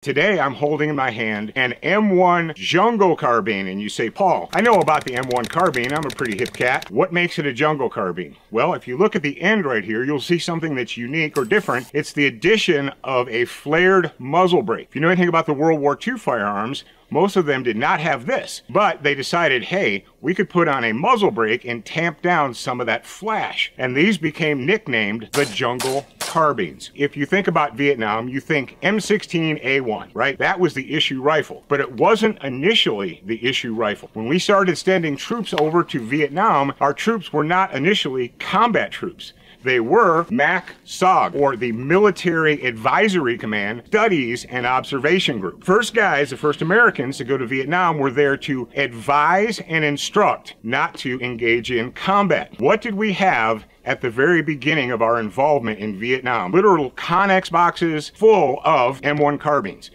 Today I'm holding in my hand an M1 Jungle carbine and you say, Paul, I know about the M1 carbine, I'm a pretty hip cat. What makes it a Jungle carbine? Well, if you look at the end right here, you'll see something that's unique or different. It's the addition of a flared muzzle brake. If you know anything about the World War II firearms, most of them did not have this, but they decided, hey, we could put on a muzzle brake and tamp down some of that flash. And these became nicknamed the Jungle carbines. If you think about Vietnam, you think M16A1, right? That was the issue rifle, but it wasn't initially the issue rifle. When we started sending troops over to Vietnam, our troops were not initially combat troops. They were MAC-SOG, or the Military Advisory Command Studies and Observation Group. First guys, the first Americans to go to Vietnam were there to advise and instruct, not to engage in combat. What did we have at the very beginning of our involvement in Vietnam? Literal Connex boxes full of M1 carbines.